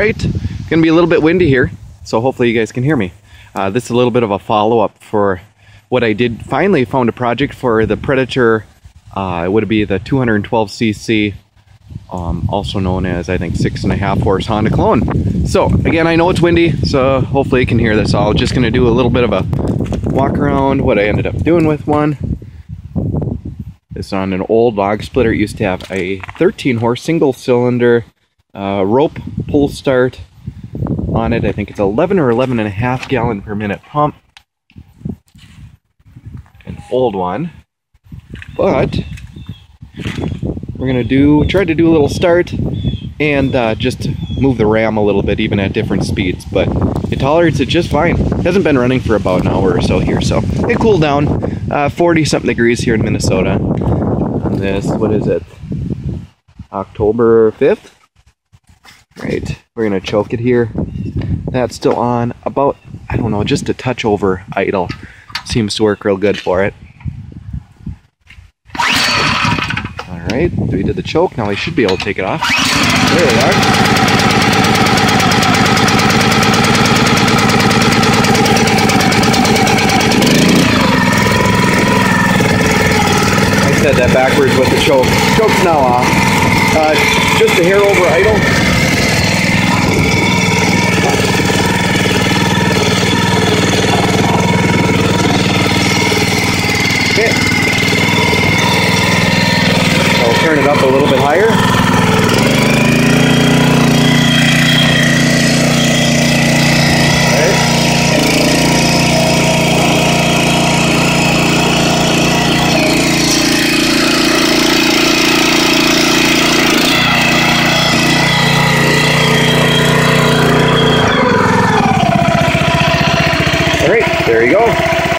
Right, gonna be a little bit windy here, so hopefully you guys can hear me. Uh, this is a little bit of a follow-up for what I did. Finally found a project for the Predator. Uh, it would be the 212cc, um, also known as I think six and a half horse Honda Clone. So again, I know it's windy, so hopefully you can hear this. I'm just gonna do a little bit of a walk around what I ended up doing with one. This on an old log splitter. It used to have a 13 horse single cylinder uh, rope pull start on it. I think it's 11 or 11 and a half gallon per minute pump. An old one. But we're gonna do try to do a little start and uh, just move the ram a little bit even at different speeds but it tolerates it just fine hasn't been running for about an hour or so here so it cooled down uh, 40 something degrees here in Minnesota on this what is it October 5th right we're gonna choke it here that's still on about I don't know just a touch over idle seems to work real good for it Alright, we did the choke, now we should be able to take it off. There we are. I said that backwards with the choke. Choke's now off. Uh, just a hair over idle. Okay. I'll turn it up a little bit higher.